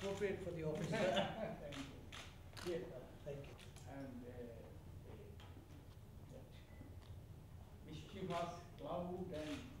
appropriate for the office. thank you. Yeah, thank you. And uh, uh mischievous, and